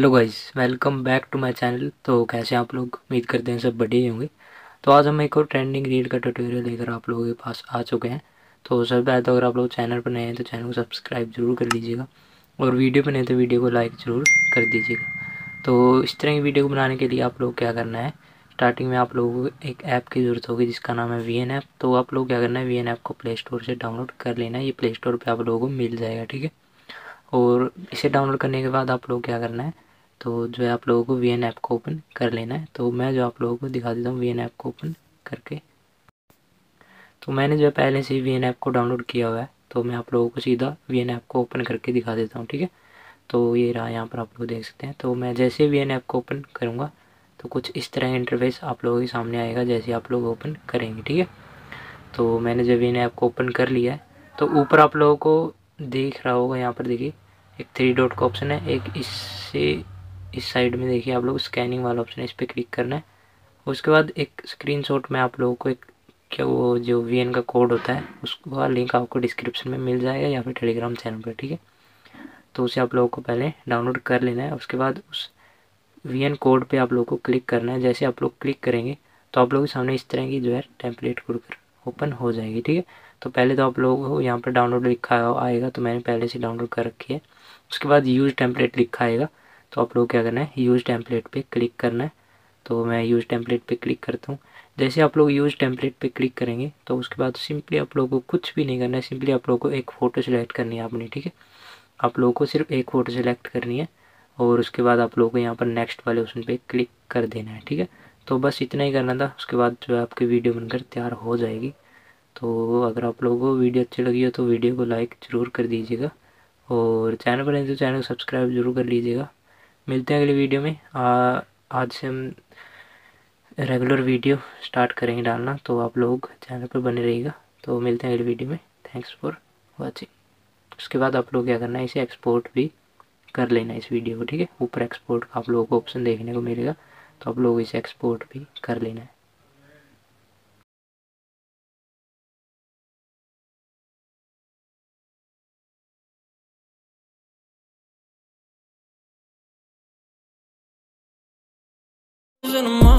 Hello guys, welcome back to my channel. तो कैसे आप लोग? उम्मीद करते हैं सब बढ़िया होंगे। तो आज हम एक और ट्रेंडिंग रीड का ट्यूटोरियल लेकर आप लोगों के पास आ चुके हैं। तो सबसे पहले तो अगर आप लोग चैनल पर नए हैं तो चैनल को सब्सक्राइब ज़रूर कर लीजिएगा और वीडियो पर नए तो वीडियो को लाइक ज़रूर कर दीजिएगा। तो इस तरह की वीडियो को बनाने के लिए आप लोग क्या करना है? स्टार्टिंग में आप लोगों को एक ऐप की ज़रूरत होगी, जिसका नाम है वी एन ऐप तो आप लोग क्या करना है? वी एन ऐप को प्ले स्टोर से डाउनलोड कर लेना है। ये प्ले स्टोर पर आप लोगों को मिल जाएगा, ठीक है? और इसे डाउनलोड करने के बाद आप लोग क्या करना है? तो जो है आप लोगों को वी एन ऐप को ओपन कर लेना है। तो मैं जो आप लोगों को दिखा देता हूँ वी एन ऐप को ओपन करके। तो मैंने जो है पहले से वी एन ऐप को डाउनलोड किया हुआ है। तो मैं आप लोगों को सीधा वी एन ऐप को ओपन करके दिखा देता हूँ, ठीक है? तो ये रहा यहाँ पर आप लोग देख सकते हैं। तो मैं जैसे वी एन ऐप को ओपन करूँगा तो कुछ इस तरह इंटरफेस आप लोगों के सामने आएगा जैसे आप लोग ओपन करेंगे, ठीक है? तो मैंने जब एन ऐप को ओपन कर लिया है तो ऊपर आप लोगों को देख रहा होगा यहाँ पर देखिए, एक थ्री डॉट का ऑप्शन है। एक इससे इस साइड में देखिए, आप लोग स्कैनिंग वाला ऑप्शन है, इस पर क्लिक करना है। उसके बाद एक स्क्रीनशॉट में आप लोगों को एक, क्या वो, जो वीएन का कोड होता है, उसका लिंक आपको डिस्क्रिप्शन में मिल जाएगा या फिर टेलीग्राम चैनल पर ठीक है? तो उसे आप लोगों को पहले डाउनलोड कर लेना है, उसके बाद उस वीएन कोड पे आप लोगों को क्लिक करना है। जैसे आप लोग क्लिक करेंगे तो आप लोगों के सामने इस तरह की जो है टेम्पलेट खुलकर ओपन हो जाएगी, ठीक है? तो पहले तो आप लोगों को यहाँ पर डाउनलोड लिखा आएगा तो मैंने पहले से डाउनलोड कर रखी है। उसके बाद यूज़ टेम्पलेट लिखा आएगा तो आप लोग क्या करना है? यूज़ टेम्पलेट पे क्लिक करना है। तो मैं यूज़ टेम्पलेट पे क्लिक करता हूँ। जैसे आप लोग यूज़ टेम्पलेट पे क्लिक करेंगे तो उसके बाद सिंपली आप लोगों को कुछ भी नहीं करना है। सिंपली आप लोगों को एक फ़ोटो सेलेक्ट करनी है आपने, ठीक है? आप लोगों को सिर्फ़ एक फ़ोटो सेलेक्ट करनी है और उसके बाद आप लोगों को यहाँ पर नेक्स्ट वाले ऑप्शन पर क्लिक कर देना है, ठीक है? तो बस इतना ही करना था। उसके बाद जो है आपकी वीडियो बनकर तैयार हो जाएगी। तो अगर आप लोगों को वीडियो अच्छी लगी हो तो वीडियो को लाइक ज़रूर कर दीजिएगा और चैनल पर नहीं तो चैनल को सब्सक्राइब ज़रूर कर लीजिएगा। मिलते हैं अगले वीडियो में। आ, आज से हम रेगुलर वीडियो स्टार्ट करेंगे डालना तो आप लोग चैनल पर बने रहिएगा। तो मिलते हैं अगली वीडियो में। थैंक्स फॉर वॉचिंग उसके बाद आप लोग क्या करना है इसे एक्सपोर्ट भी कर लेना इस वीडियो को ठीक है? ऊपर एक्सपोर्ट का आप लोगों को ऑप्शन देखने को मिलेगा तो आप लोग इसे एक्सपोर्ट भी कर लेना है। In the mall,